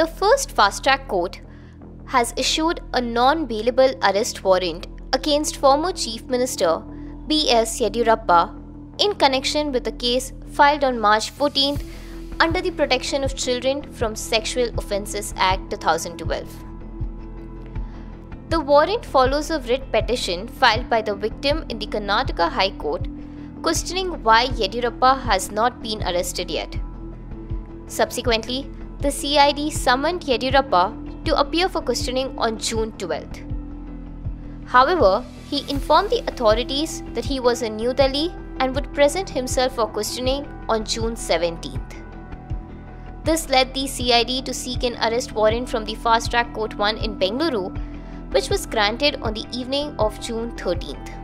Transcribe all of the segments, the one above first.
The first fast track court has issued a non bailable arrest warrant against former Chief Minister B.S. Yediyurappa in connection with a case filed on March 14th under the Protection of Children from Sexual Offences Act 2012. The warrant follows a writ petition filed by the victim in the Karnataka High Court questioning why Yediyurappa has not been arrested yet. Subsequently, the CID summoned Yediyurappa to appear for questioning on June 12th. However, he informed the authorities that he was in New Delhi and would present himself for questioning on June 17th. This led the CID to seek an arrest warrant from the Fast Track Court 1 in Bengaluru, which was granted on the evening of June 13th.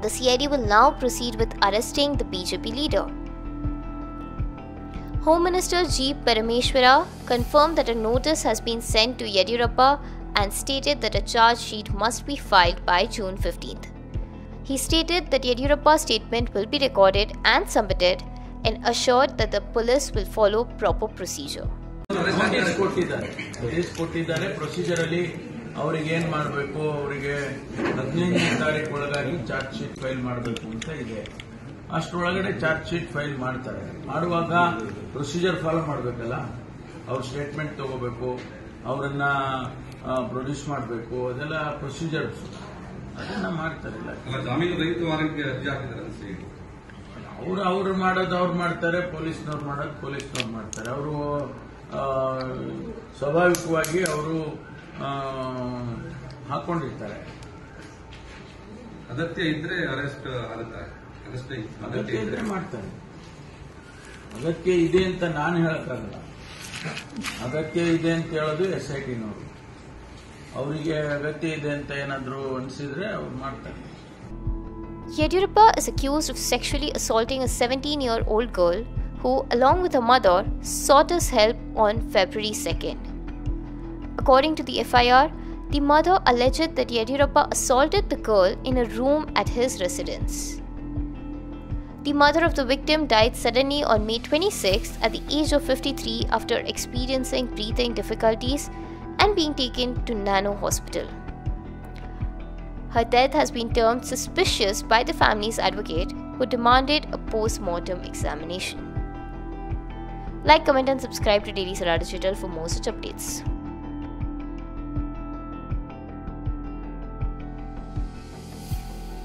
The CID will now proceed with arresting the BJP leader. Home Minister G. Parameshwara confirmed that a notice has been sent to Yediyurappa and stated that a charge sheet must be filed by June 15th. He stated that Yediyurappa's statement will be recorded and submitted and assured that the police will follow proper procedure. ಅವ್ರಿಗೆ ಮಾಡಬೇಕು ಅವರಿಗೆ ಹದಿನೈದನೇ ತಾರೀಕು ಒಳಗಾಗಿ charge sheet file ಮಾಡಬೇಕು ಅಂತ ಇದೆ ಅಷ್ಟರೊಳಗಡೆ charge sheet file ಮಾಡ್ತಾರೆ. ಮಾಡುವಾಗ ಪ್ರೊಸೀಜರ್ ಫಾಲೋ ಮಾಡಬೇಕಲ್ಲ? ಅವ್ರ ಸ್ಟೇಟ್ಮೆಂಟ್ ತಗೋಬೇಕು ಅವರನ್ನ ಪ್ರೊಡ್ಯೂಸ್ ಮಾಡಬೇಕು ಅದೆಲ್ಲ ಪ್ರೊಸೀಜರ್ಸ್ ಅದನ್ನ ಮಾಡ್ತಾರೆ ಅವ್ರು ಅವ್ರು ಮಾಡೋದು ಅವ್ರು ಮಾಡ್ತಾರೆ ಪೊಲೀಸ್ನವ್ರು ಮಾಡೋದು ಪೊಲೀಸ್ನವ್ರು ಮಾಡ್ತಾರೆ. ಅವರು ಸ್ವಾಭಾವಿಕವಾಗಿ ಅವರು ಹಾಕೊಂಡಿರ್ತಾರೆ. ಅಗತ್ಯ ಇದ್ರೆ ಅರೆಸ್ಟ್ ಆಗುತ್ತೆ? ಮಾಡ್ತಾರೆ ಇದೆ ಅಂತ ನಾನು ಹೇಳಕ್ಕಾಗಲ್ಲ. ಇದೆ ಅಂತ ಹೇಳೋದು ಎಸ್ ಐ ಟಿನವರು ಅವರಿಗೆ ಅಗತ್ಯ ಇದೆ ಅಂತ ಏನಾದರೂ ಅನಿಸಿದ್ರೆ ಅವ್ರು ಮಾಡ್ತಾರೆ. Yediyurappa is accused of sexually assaulting a 17 year old girl who, along with her mother, sought his help on February 2nd. According to the FIR, the mother alleged that Yediyurappa assaulted the girl in a room at his residence. The mother of the victim died suddenly on May 26 at the age of 53 after experiencing breathing difficulties and being taken to Nano Hospital. Her death has been termed suspicious by the family's advocate, who demanded a post mortem examination. Like, comment, and subscribe to Daily Salar Digital for more such updates.